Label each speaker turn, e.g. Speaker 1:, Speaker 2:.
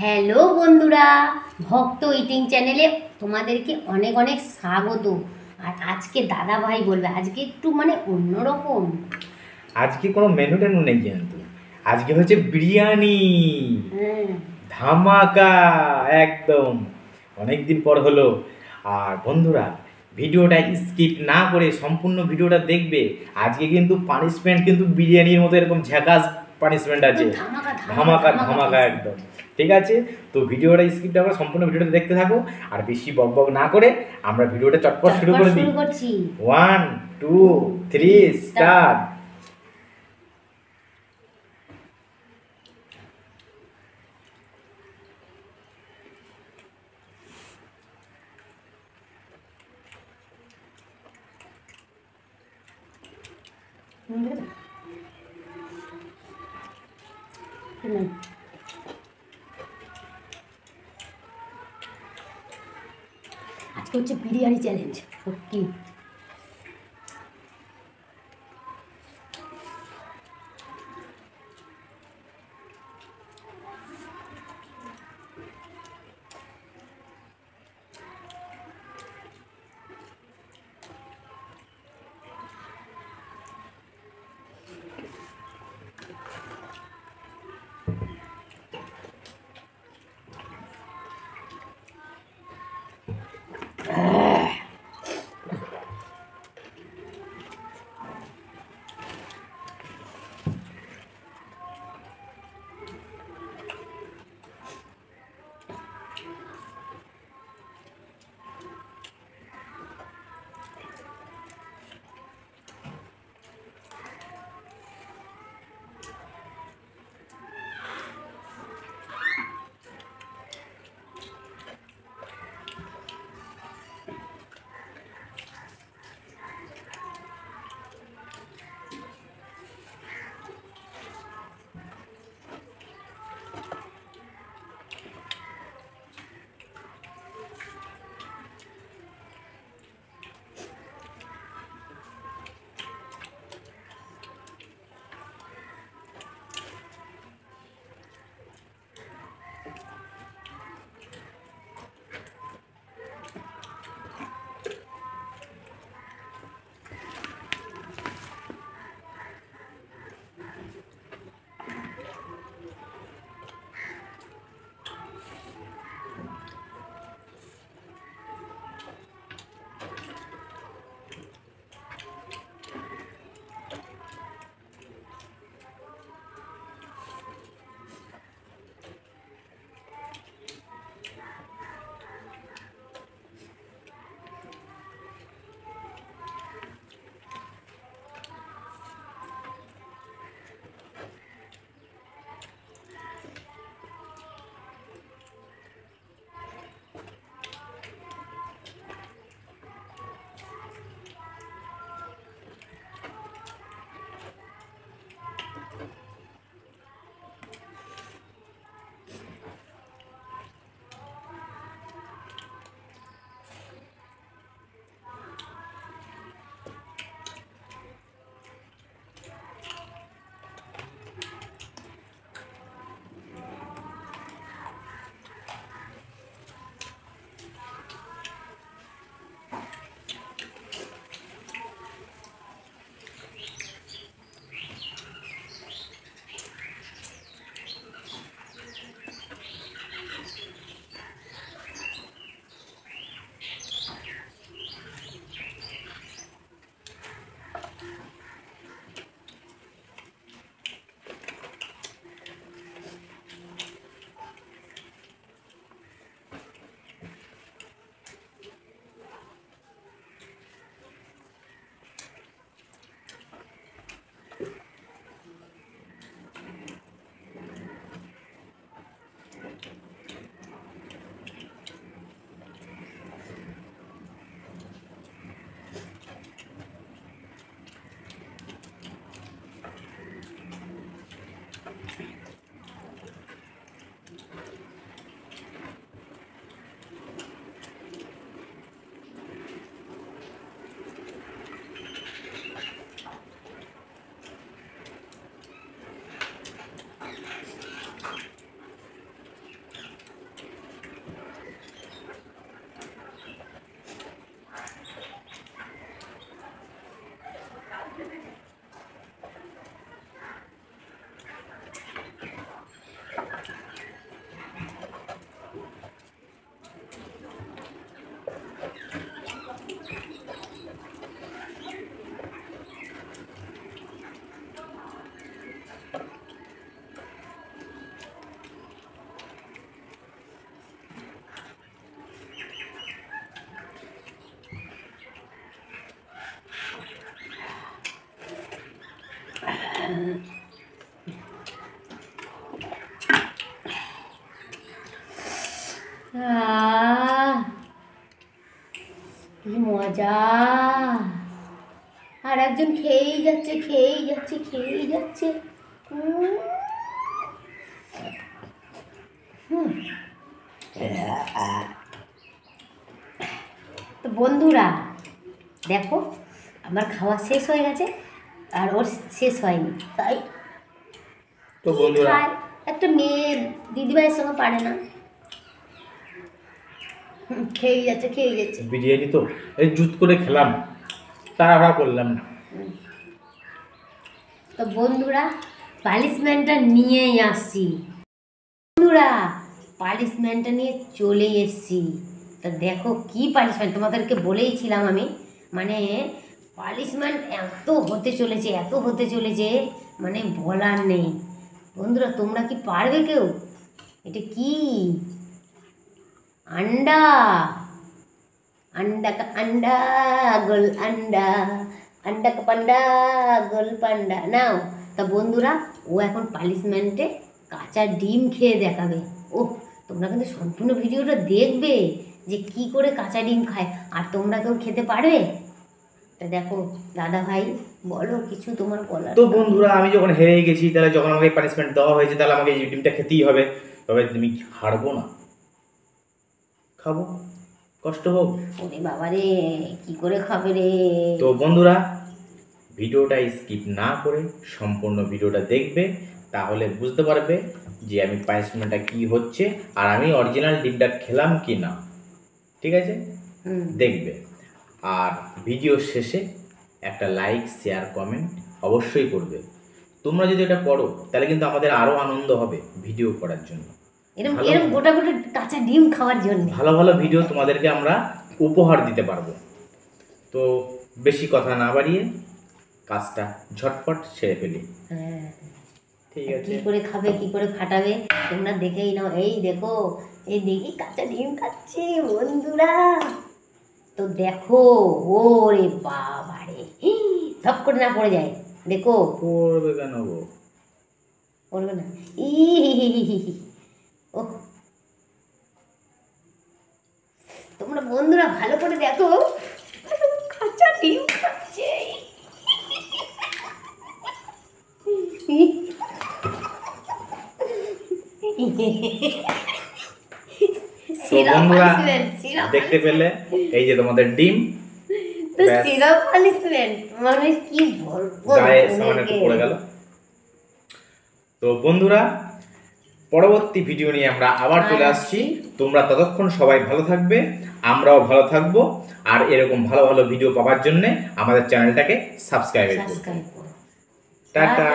Speaker 1: Hello বন্ধুরা ভক্ত eating চ্যানেলে তোমাদেরকে অনেক অনেক স্বাগত। আর আজকে দাদা ভাই বলবে আজকে একটু মানে অন্যরকম।
Speaker 2: আজকে কোনো মেনু টেনু নেই কিন্তু। আজকে হচ্ছে বিরিয়ানি।
Speaker 1: হ্যাঁ।
Speaker 2: ধামাকা একদম। অনেক দিন পর হলো। আর বন্ধুরা ভিডিওটা স্কিপ না করে সম্পূর্ণ ভিডিওটা দেখবে। আজকে কিন্তু পানিশমেন্ট কিন্তু বিরিয়ানির মতো এরকম ঝাকাস পানিশমেন্ট আছে।
Speaker 1: ধামাকা
Speaker 2: ধামাকা একদম। ঠিক আছে? তো ভিডিওটা স্কিপ আমরা সম্পূর্ণ ভিডিওটা দেখতে থাকো। আর বেশি বক বক না করে আমরা ভিডিওটা চটপট শুরু করে দিই। One two three start
Speaker 1: hmm, আজকে হচ্ছে বিরিয়ানি চ্যালেঞ্জ সত্যি কি মজা। আর একজন খেয়েই যাচ্ছে খেয়েই যাচ্ছে খেয়েই যাচ্ছে। তো বন্ধুরা, দেখো, আমার খাওয়া শেষ হয়ে গেছে। আর ওর শেষ হয়নি তাই?
Speaker 2: তো বন্ধুরা
Speaker 1: খায়। একটা মেয়ে দিদিভাইয়ের সঙ্গে পারে না। খেয়েই যাচ্ছে খেয়েই যাচ্ছে।
Speaker 2: বিরিয়ানি তো এই জুত করে খেলাম তাড়াহুড়া করলাম না।
Speaker 1: তো বন্ধুরা পানিশমেন্টটা নিয়েই আসছি। বন্ধুরা পানিশমেন্টটা নিয়ে চলে এসছি। তা দেখো কি পানিশমেন্ট তোমাদেরকে বলেইছিলাম আমি মানে পালিশমেন্ট এত হতে চলেছে, এত হতে চলেছে মানে বলার নেই। বন্ধুরা, তোমরা কি পারবে কেউ? এটা কি? আন্ডা। আন্ডা কা আন্ডা, গোল আন্ডা। আন্ডা কা পান্ডা, গোল পান্ডা। নাও, তা বন্ধুরা, ও এখন পালিশমেন্টে কাঁচা ডিম খেয়ে দেখাবে। ও তোমরা কিন্তু সম্পূর্ণ ভিডিওটা দেখবে যে কি করে কাঁচা ডিম খায়। আর তোমরা কেউ খেতে পারবে? তা দেখো দাদা ভাই বলো কিছু তোমার বলার
Speaker 2: তো বন্ধুরা আমি যখন হেরে গেছি তাহলে যখন আমাকে পানিশমেন্ট দেওয়া হয়েছে তাহলে আমাকে এই ডিমটা খেতেই হবে। তবে তুমি হারবো না? খাব কষ্ট হোক।
Speaker 1: ওরে বাবা রে কি করে খাবে রে?
Speaker 2: তো বন্ধুরা ভিডিওটা স্কিপ না করে সম্পূর্ণ ভিডিওটা দেখবে তাহলে বুঝতে পারবে যে আমি পানিশমেন্টটা কি হচ্ছে আর আমি অরিজিনাল ডিমটা খেলাম কি না ঠিক আছে?
Speaker 1: হুম।
Speaker 2: দেখবে। আর ভিডিও শেষে একটা লাইক শেয়ার কমেন্ট অবশ্যই করবে। তোমরা যদি এটা করো তাহলে কিন্তু আমাদের আরও আনন্দ হবে ভিডিও করার জন্য।
Speaker 1: এরকম
Speaker 2: ভালো।
Speaker 1: এরকম গোটা গোটা কাঁচা ডিম খাওয়ার জন্য।
Speaker 2: ভালো ভালো ভিডিও তোমাদেরকে আমরা উপহার দিতে পারব। তো বেশি কথা না বাড়িয়ে কাজটা ঝটপট সেরে ফেলি।
Speaker 1: হ্যাঁ।
Speaker 2: ঠিক
Speaker 1: কি করে খাবে কি করে ফাটাবে তোমরা দেখেই নাও। এই দেখো এই দেখি কাঁচা ডিম খাচ্ছি বন্ধুরা। তো দেখো ওরে বাবা রে ধপ করে না পড়ে যায়। দেখো।
Speaker 2: করবে কেন গো?
Speaker 1: পড়বে না। ই ও তোমরা বন্ধুরা ভালো করে দেখো। কাঁচা ডিম খাচ্ছে।
Speaker 2: দেখতে পেলে এই যে তোমাদের ডিম
Speaker 1: তো মানে
Speaker 2: বন্ধুরা পরবর্তী ভিডিও নিয়ে আমরা আবার চলে আসছি। তোমরা ততক্ষণ সবাই ভালো থাকবে আমরাও ভালো থাকব। আর এরকম ভালো ভালো ভিডিও পাওয়ার জন্য আমাদের চ্যানেলটাকে সাবস্ক্রাইব
Speaker 1: করো। টাটা।